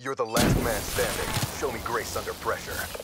You're the last man standing. Show me grace under pressure.